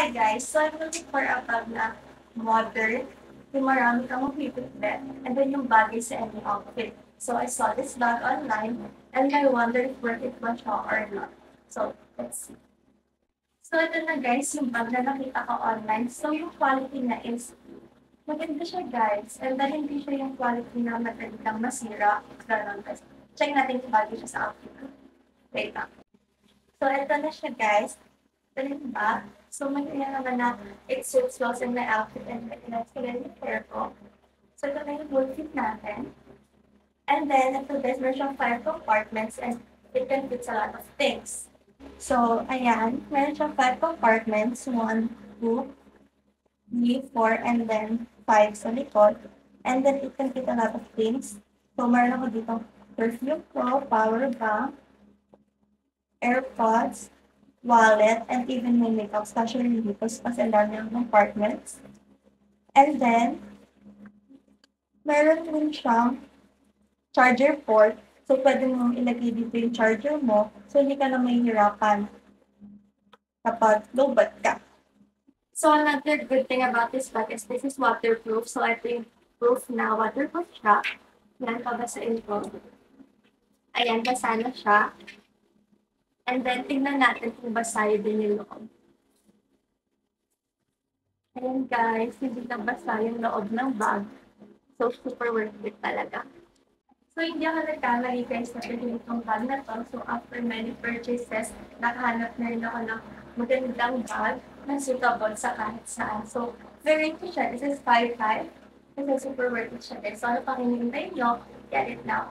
Hi guys! So I'm looking for a bag na modern, yung marami kang mapipiglet, and then yung bagay sa any outfit. So I saw this bag online, and I wonder if worth it ba or not. So, let's see. So ito na guys, yung bag na nakita ko online. So yung quality na is, maganda siya guys. And then hindi siya yung quality na madali lang masira. Ganon guys. Check natin kung bagay siya sa outfit. Wait lang. So ito na siya guys. Yung bag. So may kanya naman na it suits well in my outfit and let's get it careful. So ito na yung whole fit natin. And then, ito guys, meron siyang five compartments and it can fit a lot of things. So, ayan, meron siyang five compartments. One, two, three, four, and then five sa likod. And then it can fit a lot of things. So, meron ako dito perfume ko, power bank, AirPods, wallet, and even my makeup, especially dito kasi dami ng compartments. And then, meron din siyang charger port. So, pwede mo ilagay dito yung charger mo. So, hindi ka na mahihirapan kapag low-bat ka. So, another good thing about this bag is this is waterproof. So, ito yung proof na waterproof siya. Yan, pabasain ko. Ayan, basa na siya. And then, tingnan natin kung basa din yung loob. Ayan guys, hindi na basa yung loob ng bag. So, super worth it talaga. So, hindi ako nagkamali guys na bilhin itong bag na to. So, after many purchases, nakahanap na rin ako ng magandang bag na suitable sa kahit saan. So, very ito siya. This is 5.5. Kasi super worth it siya guys. So, ano pang hinihintay nyo? Get it now.